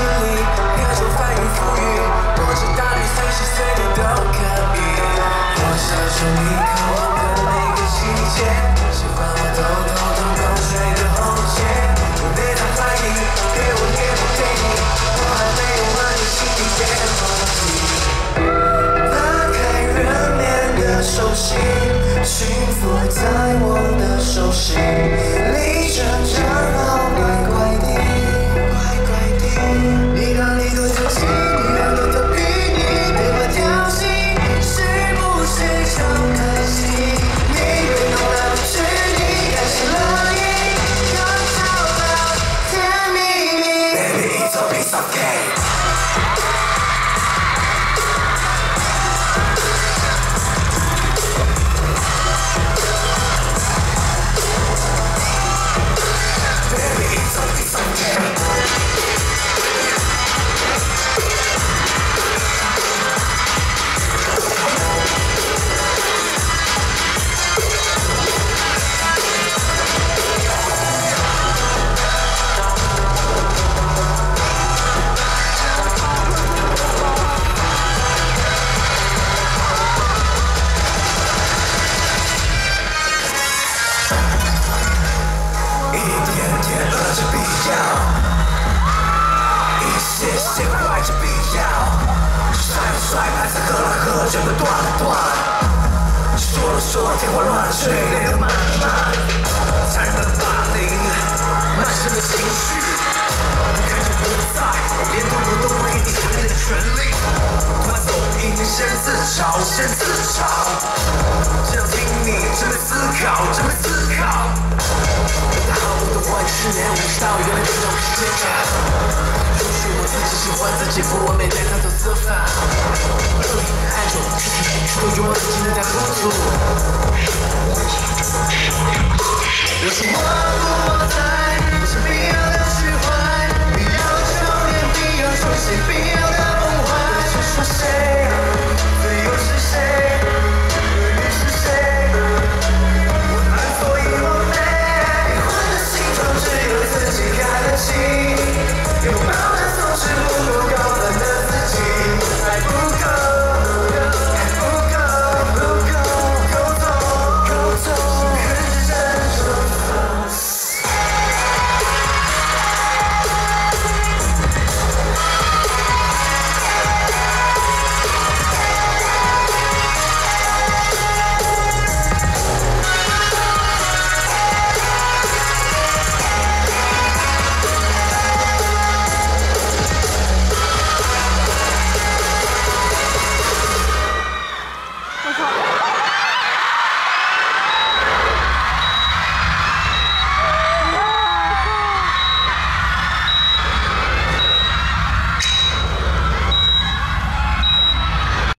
心里，感受翻云覆雨，我知道你随时随地都可以。我享受你渴望的每个细节，喜欢我偷偷偷口水的红鞋。我别太怀疑，给我也不给你，我还没有问你心里别忘记。打开人面的手心，幸福在我的手心 piece of cake. 喝了喝，全部断断。说了说，天花乱坠，泪流满满，残忍的霸凌，满身的情绪，看着不在，连痛苦都不给你强烈的权利。突然走音，先自嘲，先自嘲，只要听你这么思考，这么思考。大好我的坏事，连我知道原来这种是真假。自己喜欢自己，不完美再拿走责罚。恶意爱着自己，许多愿望自己能在不足。我是我。